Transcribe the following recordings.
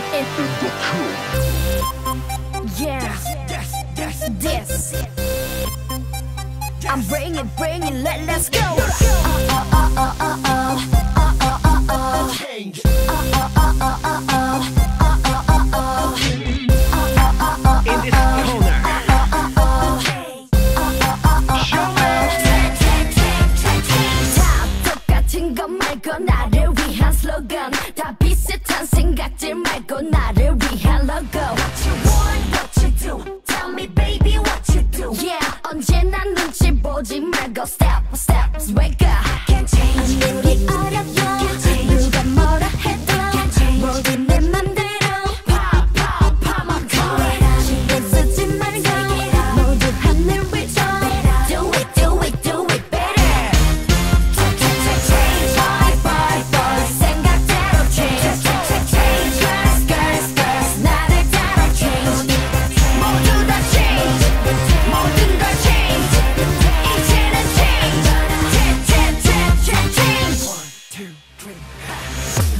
the. Yeah. Yes, yes, yes. This. I'm bringing, bringing, let, let's go. Uh, uh, uh, uh, uh, uh. 생각들 말고 나를 위한 로고 What you want, what you do Tell me baby what you do Yeah 언제나 눈치 보지 말고 Step, step, wake up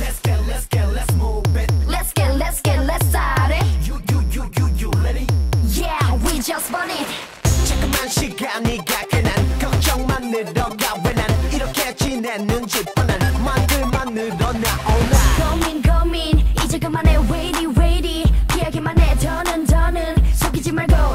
Let's get, let's get, let's move it. Let's get, let's get, let's start it. You, you, you, you, you ready? Yeah, we just want it. 잠깐만 시간이 가게 난 걱정만 늘어가 왜난 이렇게 지내는지 뻔한 말들만 늘어나오나 고민 고민 이제 그만해 waiting waiting 피하기만 해 더는 더는 속이지 말고